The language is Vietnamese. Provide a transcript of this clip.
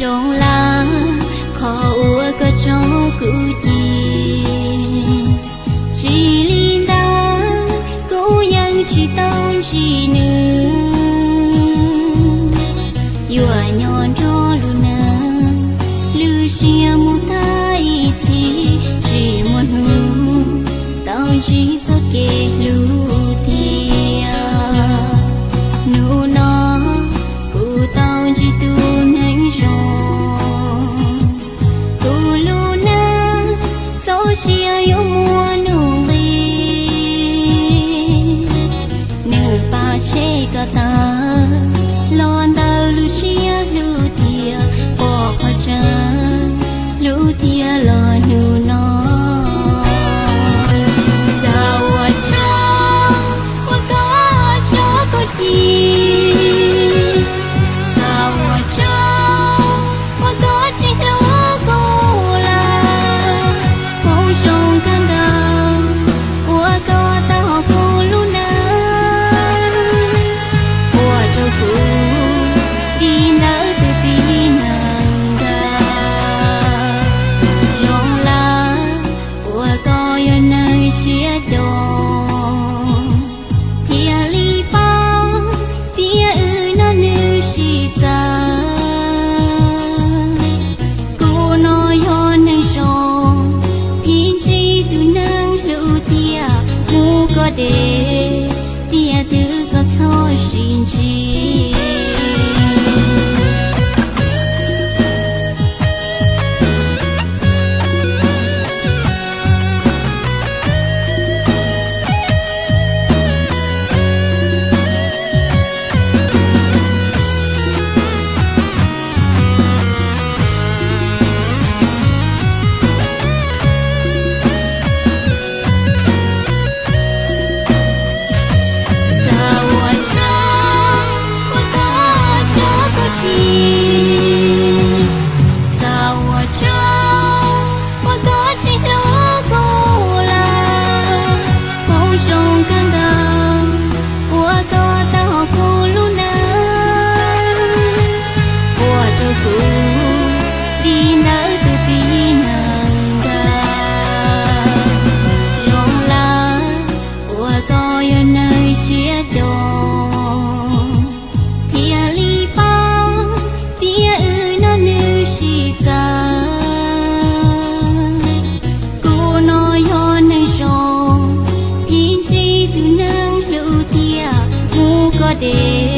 rong la khó ua cơ cho cụ chi chỉ linh ta cố nhân chỉ tao chỉ nữ yua nhon cho luna lưu xia mu ta ý chỉ muốn hù tao chỉ cho kê lưu खुशियाँ day. Day